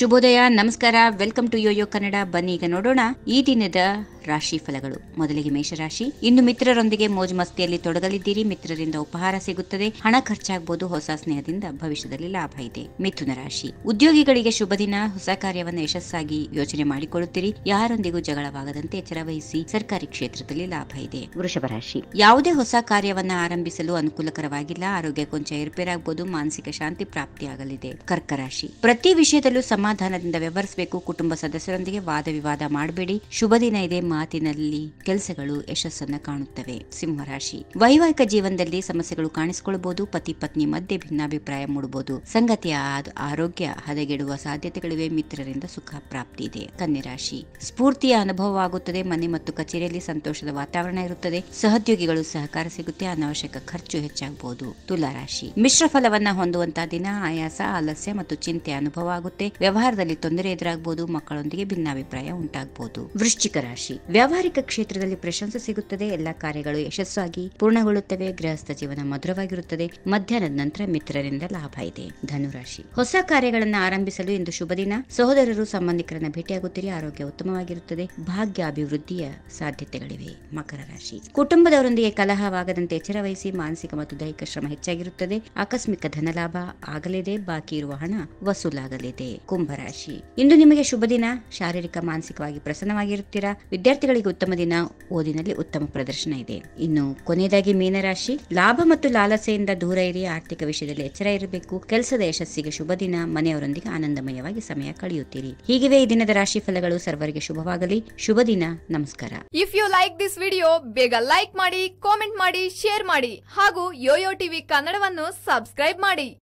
ಶುಭೋದಯ ನಮಸ್ಕಾರ. Welcome to Yoyo Kannada. ಬನ್ನಿ ಈಗ ನೋಡೋಣ ಈ ದಿನದ ರಾಶಿ ಫಲಗಳು. ಮೊದಲಿಗೆ ಮೇಷರಾಶಿ. ಇಂದು ಮಿತ್ರರೊಂದಿಗೆ ಮೋಜು ಮಸ್ತಿಯಲ್ಲಿ ತೊಡಗಲಿದ್ದೀರಿ. ಮಿತ್ರರಿಂದ ಉಪಹಾರ ಸಿಗುತ್ತದೆ. ಹಣ ಖರ್ಚಾಗಬಹುದು ಹೊಸ ಸ್ನೇಹದಿಂದ ಭವಿಷ್ಯದಲ್ಲಿ ಲಾಭ ಇದೆ. ಮಿಥುನ ರಾಶಿ. ಉದ್ಯೋಗಿಗಳಿಗೆ ಶುಭ ದಿನ. ಹೊಸ ಕಾರ್ಯವನ್ನು ಯಶಸ್ಸಾಗಿ ಯೋಚನೆ ಮಾಡಿಕೊಳ್ಳುತ್ತೀರಿ. ಯಾರೊಂದಿಗೂ ಜಗಳವಾಗದಂತೆ ಎಚ್ಚರ ವಹಿಸಿ ಸರ್ಕಾರಿ ಕ್ಷೇತ್ರದಲ್ಲಿ ಲಾಭ ಇದೆ. ವೃಷಭ ರಾಶಿ. ಯಾವುದೇ ಹೊಸ ಕಾರ್ಯವನ್ನ ಆರಂಭಿಸಲು ಅನುಕೂಲಕರವಾಗಿಲ್ಲ. ಆರೋಗ್ಯ ಕೊಂಚ ಏರ್ಪೇರಾಗಬಹುದು ಮಾನಸಿಕ ಶಾಂತಿ ಪ್ರಾಪ್ತಿಯಾಗಲಿದೆ. ಕರ್ಕ ರಾಶಿ. ಪ್ರತಿ ವಿಷಯದಲ್ಲೂ ಸಮಾಧಾನದಿಂದ ವ್ಯವಹರಿಸಬೇಕು. ಕುಟುಂಬ ಸದಸ್ಯರೊಂದಿಗೆ ವಾದ ವಿವಾದ ಮಾಡಬೇಡಿ. ಶುಭ ದಿನ ಇದೆ. ಮಾತಿನಲ್ಲಿ ಕೆಲಸಗಳು ಯಶಸ್ಸನ್ನ ಕಾಣುತ್ತವೆ. ಸಿಂಹರಾಶಿ. ವೈವಾಹಿಕ ಜೀವನದಲ್ಲಿ ಸಮಸ್ಯೆಗಳು ಕಾಣಿಸಿಕೊಳ್ಳಬಹುದು. ಪತಿ ಪತ್ನಿ ಮಧ್ಯೆ ಭಿನ್ನಾಭಿಪ್ರಾಯ ಮೂಡಬಹುದು. ಸಂಗತಿಯ ಆರೋಗ್ಯ ಹದಗೆಡುವ ಸಾಧ್ಯತೆಗಳಿವೆ. ಮಿತ್ರರಿಂದ ಸುಖ ಪ್ರಾಪ್ತಿ ಇದೆ. ಕನ್ಯರಾಶಿ. ಸ್ಫೂರ್ತಿಯ ಅನುಭವವಾಗುತ್ತದೆ. ಮನೆ ಮತ್ತು ಕಚೇರಿಯಲ್ಲಿ ಸಂತೋಷದ ವಾತಾವರಣ ಇರುತ್ತದೆ. ಸಹೋದ್ಯೋಗಿಗಳು ಸಹಕಾರ ಸಿಗುತ್ತೆ. ಅನಾವಶ್ಯಕ ಖರ್ಚು ಹೆಚ್ಚಾಗಬಹುದು. ತುಲಾ ರಾಶಿ ಮಿಶ್ರ ಫಲವನ್ನ ಹೊಂದುವಂತಹ ದಿನ ಆಯಾಸ, ಆಲಸ್ಯ ಮತ್ತು ಚಿಂತೆ ಅನುಭವ ಆಗುತ್ತೆ. ವ್ಯವಹಾರದಲ್ಲಿ ತೊಂದರೆ ಎದುರಾಗಬಹುದು. ಮಕ್ಕಳೊಂದಿಗೆ ಭಿನ್ನಾಭಿಪ್ರಾಯ ಉಂಟಾಗಬಹುದು. ವೃಶ್ಚಿಕ ರಾಶಿ. ವ್ಯಾವಹಾರಿಕ ಕ್ಷೇತ್ರದಲ್ಲಿ ಪ್ರಶಂಸೆ ಸಿಗುತ್ತದೆ, ಎಲ್ಲಾ ಕಾರ್ಯಗಳು ಯಶಸ್ಸಾಗಿ ಪೂರ್ಣಗೊಳ್ಳುತ್ತವೆ, ಗೃಹಸ್ಥ ಜೀವನ ಮಧುರವಾಗಿರುತ್ತದೆ ಮಧ್ಯಾಹ್ನದ ನಂತರ ಮಿತ್ರರಿಂದ ಲಾಭ ಇದೆ. ಧನುರಾಶಿ. ಹೊಸ ಕಾರ್ಯಗಳನ್ನು ಆರಂಭಿಸಲು ಇಂದು ಶುಭ ದಿನ. ಸಹೋದರರು, ಸಂಬಂಧಿಕರನ್ನ ಭೇಟಿಯಾಗುತ್ತೀರಿ, ಆರೋಗ್ಯ ಉತ್ತಮವಾಗಿರುತ್ತದೆ, ಭಾಗ್ಯ ಅಭಿವೃದ್ಧಿಯ ಸಾಧ್ಯತೆಗಳಿವೆ. ಮಕರ ರಾಶಿ. ಕುಟುಂಬದವರೊಂದಿಗೆ ಕಲಹವಾಗದಂತೆ ಎಚ್ಚರ ವಹಿಸಿ ಮಾನಸಿಕ ಮತ್ತು ದೈಹಿಕ ಶ್ರಮ ಹೆಚ್ಚಾಗಿರುತ್ತದೆ. ಆಕಸ್ಮಿಕ ಧನಲಾಭ ಆಗಲಿದೆ, ಬಾಕಿ ಇರುವ ಹಣ ವಸೂಲಾಗಲಿದೆ. ಕುಂಭರಾಶಿ ಇಂದು ನಿಮಗೆ ಶುಭ ದಿನ. ಶಾರೀರಿಕ, ಮಾನಸಿಕವಾಗಿ ಪ್ರಸನ್ನವಾಗಿರುತ್ತೀರಾ? ವಿದ್ಯಾರ್ಥಿಗಳಿಗೆ ಉತ್ತಮ ದಿನ ಓದಿನಲ್ಲಿ ಉತ್ತಮ ಪ್ರದರ್ಶನ ಇದೆ. ಇನ್ನು ಕೊನೆಯದಾಗಿ ಮೀನರಾಶಿ. ಲಾಭ ಮತ್ತು ಲಾಲಸೆಯಿಂದ ದೂರ ಇರಿ, ಆರ್ಥಿಕ ವಿಷಯದಲ್ಲಿ ಎಚ್ಚರ ಇರಬೇಕು. ಕೆಲಸದ ಯಶಸ್ಸಿಗೆ ಶುಭ ದಿನ. ಮನೆಯವರೊಂದಿಗೆ ಆನಂದಮಯವಾಗಿ ಸಮಯ ಕಳೆಯುತ್ತೀರಿ. ಹೀಗಿವೆ ಈ ದಿನದ ರಾಶಿ ಫಲಗಳು. ಸರ್ವರಿಗೆ ಶುಭವಾಗಲಿ. ಶುಭ ದಿನ. ನಮಸ್ಕಾರ. If you like this video ಬೇಗ ಲೈಕ್ ಮಾಡಿ ಕಾಮೆಂಟ್ ಮಾಡಿ ಶೇರ್ ಮಾಡಿ ಹಾಗೂ ಯೋಯೋ ಟಿವಿ ಕನ್ನಡವನ್ನು ಸಬ್ಸ್ಕ್ರೈಬ್ ಮಾಡಿ.